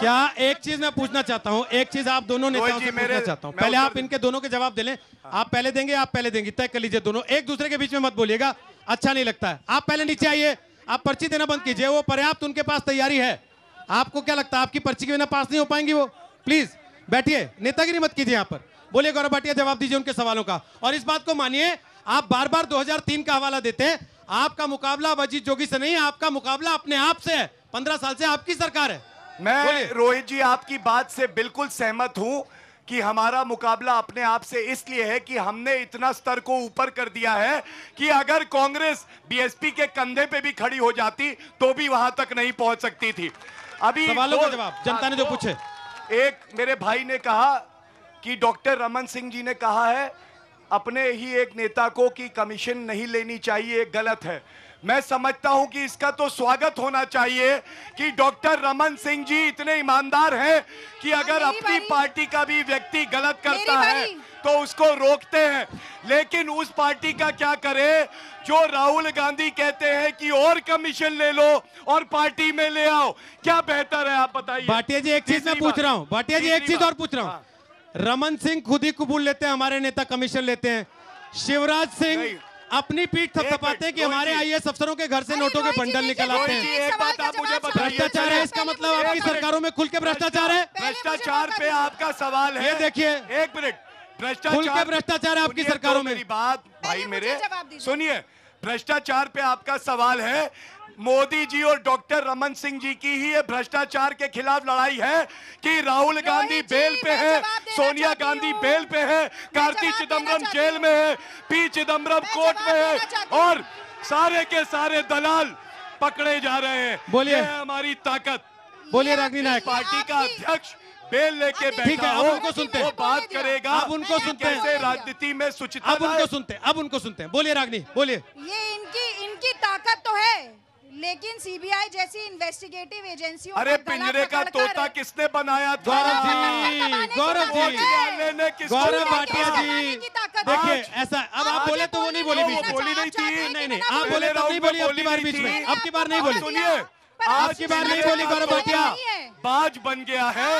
क्या एक चीज़ मैं पूछना चाहता हूँ एक चीज़ आप दोनों नेताओं से पूछना चाहता हूँ। पहले आप इनके दोनों के जवाब दे लें। आप पहले देंगे आप पहले देंगे तय कर लीजिए दोनों। एक दूसरे के बीच में मत बोलिएगा अच्छा नहीं लगता है। आप पहले नीचे आइए आप पर्ची देना बंद कीजिए वो पर्याप्त उनके पास तैयारी है। आपको क्या लगता है आपकी पर्ची के बिना पास नहीं हो पाएँगी वो? प्लीज़ बैठिए नेतागिरी मत कीजिए यहाँ पर। बोलिए गौरव भाटिया जवाब दीजिए उनके सवालों का। और इस बात को मानिए आप बार बार 2003 का हवाला देते हैं आपका मुकाबला अजीत जोगी से नहीं है आपका मुकाबला अपने आप से है। पंद्रह साल से आपकी सरकार है। मैं रोहित जी आपकी बात से बिल्कुल सहमत हूँ कि हमारा मुकाबला अपने आप से इसलिए है कि हमने इतना स्तर को ऊपर कर दिया है कि अगर कांग्रेस बीएसपी के कंधे पे भी खड़ी हो जाती तो भी वहाँ तक नहीं पहुँच सकती थी। अभी सवालों का जवाब जनता ने जो पूछे। एक मेरे भाई ने कहा कि डॉक्टर रमन सिंह जी ने कहा है अपने ही एक नेता को कि कमीशन नहीं लेनी चाहिए गलत है। मैं समझता हूँ कि इसका तो स्वागत होना चाहिए कि डॉक्टर रमन सिंह जी इतने ईमानदार हैं कि अगर अपनी पार्टी का भी व्यक्ति गलत करता है तो उसको रोकते हैं। लेकिन उस पार्टी का क्या करे? जो राहुल गांधी कहते हैं कि और कमीशन ले लो और पार्टी में ले आओ। क्या बेहतर है आप बताइए। भाटिया जी एक चीज़ मैं पूछ रहा हूँ। भाटिया जी एक चीज़ और पूछ रहा हाँ। हूँ। रमन सिंह खुद ही कबूल लेते हैं हमारे नेता कमीशन लेते हैं। शिवराज सिंह। अपनी पीठ थपथपाते हैं कि हमारे आई आईएएस अफसरों के घर से नोटों के बंडल निकल आते हैं। एक बात का आप मुझे जवाब बताइए। भ्रष्टाचार है इसका मतलब आपकी सरकारों में खुल के भ्रष्टाचार है? भ्रष्टाचार पे आपका सवाल है। देखिए। एक मिनट। भ्रष्टाचार खुल के भ्रष्टाचार है आपकी सरकारों में। मेरी बात भाई मेरे। सुनिए भ्रष्टाचार पे आपका सवाल है। मोदी जी और डॉक्टर रमन सिंह जी की ही ये भ्रष्टाचार के खिलाफ लड़ाई है कि राहुल गांधी बेल पे है सोनिया गांधी बेल पे है कार्ति जवाब देना चिदम्बरम जेल में है पी चिदम्बरम कोर्ट में है। और सारे के सारे दलाल पकड़े जा रहे हैं। बोलिए। हमारी ताकत। बोलिए रागनी नायक। पार्टी का अध्यक्ष बेल लेके ठीक है, बैठा अब हो उनको सुनते हैं। बात करेगा अब उनको सुनते हैं। कैसे राजनीति में सुचिता अब उनको सुनते हैं अब उनको सुनते हैं। बोलिए रागनी बोलिए। ये इनकी इनकी ताकत तो है। लेकिन सीबीआई जैसी इन्वेस्टिगेटिव एजेंसियों अरे पिंजरे का तोता किसने बनाया था गौरव जी गौरव जी। वाले ने किसको गौरव भाटिया जी ताकत देखिए ऐसा अब आप बोले तो वो नहीं बोली वो बीच में बोली नहीं थी। नहीं नहीं आप बोले तो नहीं बोली अब बोली बार बीच। में अब की बार नहीं बोली सुनिए आज की बार नहीं बोली गौरव भाटिया। बाज बन गया है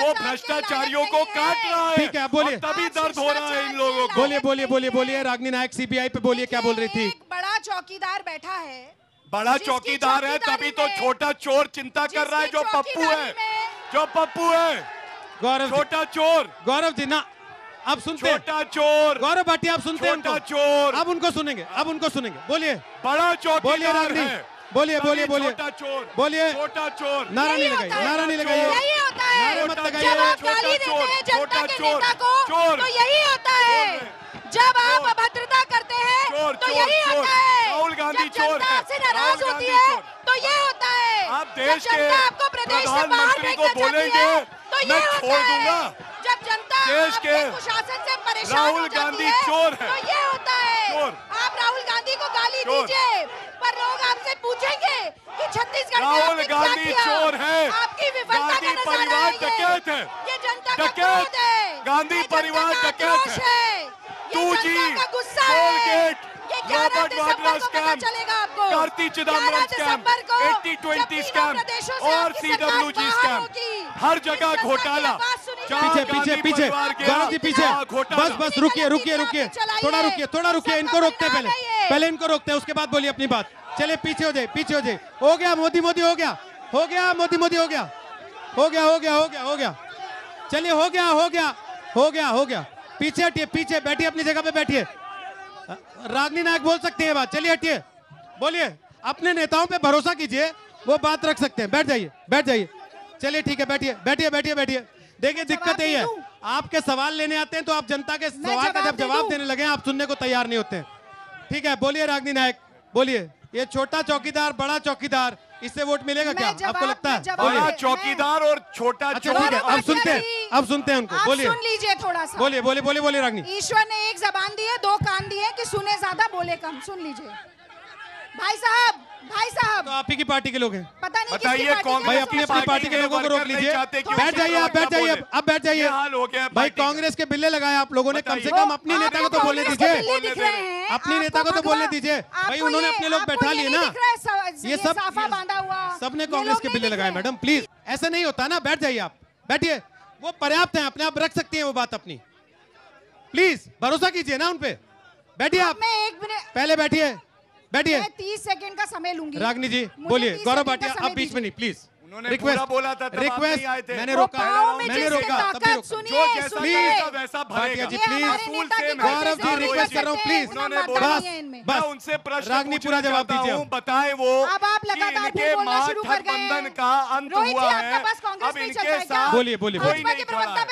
वो भ्रष्टाचारियों को काट। रहा है ठीक है, बोलिए। तभी दर्द हो रहा है इन लोगों के बोलिए बोलिए बोलिए। बोलिए रागनी नायक सीबीआई पे बोलिए क्या बोल रही थी बड़ा चौकीदार बैठा है बड़ा चौकीदार है तभी तो छोटा चोर चिंता कर रहा है जो पप्पू है। जो पप्पू है। गौरव छोटा चोर। गौरव जी ना अब सुनते हैं। छोटा चोर। गौरव भाटिया आप सुनते हैं छोटा उनको। चोर। अब उनको सुनेंगे अब उनको सुनेंगे। बोलिए। बड़ा चोर बोलिए रागनी बोलिए बोलिए बोलिए। छोटा चोर। बोलिए। छोटा चोर। नारा नहीं लगाइए नारा नहीं लगाइए। है। नारे मत लगाइए। छोटा चोर, छोटा चोर, चोर। तो यही होता है। जब आप अभद्रता करते हैं चोर, तो चोर, यही चोर। होता है। है। आपसे नाराज़ होती है तो ये होता है आप देश के आपको प्रदेश से बाहर प्रधानमंत्री को बोलेंगे, तो ये मैं होता छोड़ है। जब जनता देश के कुशासन से परेशान राहुल गांधी चोर है। तो ये होता है आप राहुल गांधी को गाली। दीजिए पर लोग आपसे पूछेंगे कि छत्तीसगढ़ राहुल गांधी चोर है आपकी विफलता का परिवार है डकैत है ये जनता का डकैत। है गांधी परिवार डकैत है। है टू जी, गुस्सा दिसंबर वाड्रा स्कैम, चलेगा कार्ति चिदम्बरम स्कैम दिसंबर को 80-20 जब तीनों स्कैम और सीडब्ल्यूजी स्कैम हर जगह घोटाला। पीछे पीछे गांधी पीछे। जी पीछे। बस बस रुकिए रुकिए रुकिए। थोड़ा रुकिए थोड़ा रुकिए। इनको रोकते पहले। पहले इनको रोकते हैं उसके बाद बोलिए अपनी बात। चले पीछे हो जाए पीछे हो जाए हो गया मोदी मोदी हो गया। हो गया मोदी मोदी हो गया। हो गया हो गया हो गया हो गया। चलिए हो गया हो गया हो गया हो गया। पीछे हटिए पीछे बैठिए अपनी जगह पे बैठिए। रागनी नायक बोल सकते हैं बात। चलिए हटिए। बोलिए अपने नेताओं पे भरोसा कीजिए वो बात रख सकते हैं। बैठ जाइए बैठ जाइए। चलिए ठीक है बैठिए बैठिए बैठिए बैठिए। देखिए दिक्कत यही है। आपके सवाल लेने आते हैं तो आप जनता के सवाल का जब जवाब देने लगे आप सुनने को तैयार नहीं होते ठीक है बोलिए रागनी नायक बोलिए। ये छोटा चौकीदार बड़ा चौकीदार इससे वोट मिलेगा क्या? आपको लगता है? बड़ा चौकीदार और छोटा चौकीदार। चोर ठीक है अब सुनते हैं। अब सुनते हैं उनको। बोलिए। सुन लीजिए थोड़ा सा। बोलिए बोलिए बोलिए बोलिए रागनी। ईश्वर ने एक जबान दी है दो कान दिए कि सुने ज़्यादा बोले कम। सुन लीजिए। भाई साहब भाई साहब। तो आप ही की पार्टी के लोग हैं। पता नहीं बताइए पार्टी भाई के अपनी अपनी पार्टी के लोगों को रोक लीजिए। बैठ जाइए आप बैठ जाइए अब बैठ जाइए। ये हाल गया भाई कांग्रेस के बिल्ले लगाए आप लोगों ने कम से कम अपने नेता को तो बोलने दीजिए। अपनी नेता को तो भगवा- बोलने दीजिए। भाई उन्होंने अपने लोग बैठा लिए ना। ये सब बांधा हुआ। सबने कांग्रेस के बिल्ले लगाए मैडम प्लीज़ ऐसा नहीं होता ना। बैठ जाइए आप। बैठिए। वो पर्याप्त है अपने आप रख सकती है वो बात अपनी। प्लीज़ भरोसा कीजिए ना उनपे बैठिए आप। मैं एक मिनट। पहले बैठिए बैठिए। मैं तीस सेकंड का समय लूँगी। रागनी जी बोलिए गौरव भाटिया आप बीच में नहीं प्लीज़ उन्होंने पूरा बोला था, तब आप रिक्वेस्ट नहीं आए थे। मैंने रोका मैंने रोका तभी रोका सुनिए, जो जैसा सुनिए। वैसा भरेगा जी, प्लीज़। है। गौरव जी, रिक्वेस्ट कर रहा हूँ, प्लीज़। बस। उनसे प्रश्न रागनी पूरा जवाब दीजिए हूँ, अब। वो अब आप लगातार इनके फिर बोलना शुरू कर गए महागठबंधन का अंत हुआ है अब इनके? साथ बोलिए, बोलिए, है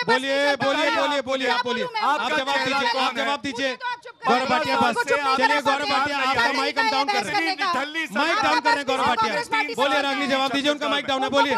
बोलिए बोलिए बोलिए बोलिए आप बोलिए आप जवाब दीजिए आप जवाब दीजिए गौरव भाटिया बस चलिए गौरव। भाटिया आपका माइक हम डाउन कर रहे हैं माइक डाउन कर रहे हैं गौरव भाटिया बोलिए है। जवाब दीजिए उनका माइक डाउन है बोलिए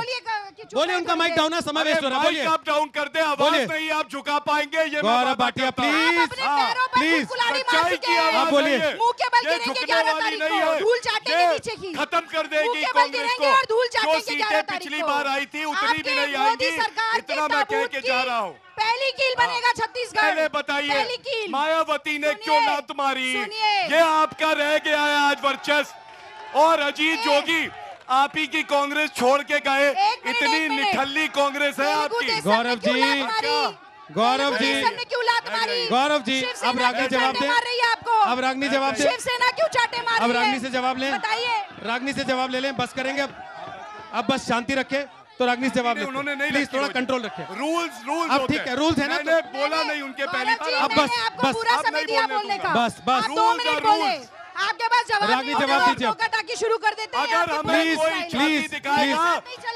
बोलिए उनका माइक डाउन है समय वेस्ट हो रहा है बोलिए आप डाउन कर दे आवाज़ नहीं आप झुका पाएँगे ये गौरव भाटिया, प्लीज़। हाँ, प्लीज़। सच्चाई की आवाज़ बोलिए। मुँह के बल ये गिरेंगे झुकने 11 वाली तारीख नहीं को, है। धूल चाटेंगे नीचे की। खत्म कर देगी मुँह के बल कांग्रेस को और धूल जो सीटें 11 तारीख पिछली बार आई थी उतनी भी नहीं आएँगी इतना मैं कह के जा रहा हूँ पहली कील बनेगा छत्तीसगढ़। पहले बताइए मायावती ने क्यों लात मारी ये आपका रह गया है आज वर्चस्व। और अजीत जोगी आप ही की कांग्रेस छोड़ के गए। इतनी निठल्ली कांग्रेस है आपकी। गौरव जी, गौरव जी, क्यों लात मारी गौरव जी, अब रागनी जवाब दे। रही है आपको? अब रागनी जवाब दे? शिवसेना क्यों चाटे मार अब रही है? रागनी से जवाब लें। बताइए। रागनी से जवाब ले लें बस करेंगे अब। अब बस शांति रखे। तो रागनी से जवाब नहीं, उन्होंने नहीं प्लीज़ थोड़ा कंट्रोल रखे रूल्स रूल्स अब ठीक है, रूल्स है ना, मैंने तो- बोला नहीं उनके पहली बार। अब बस, बस, पूरा नहीं दिया बोलने बोलने बस, बस। रूल्स और rules। आपके पास जवाब रागनी नहीं जवाब होगा, दीजिए। शुरू कर देते हैं अगर प्लीज़ हमें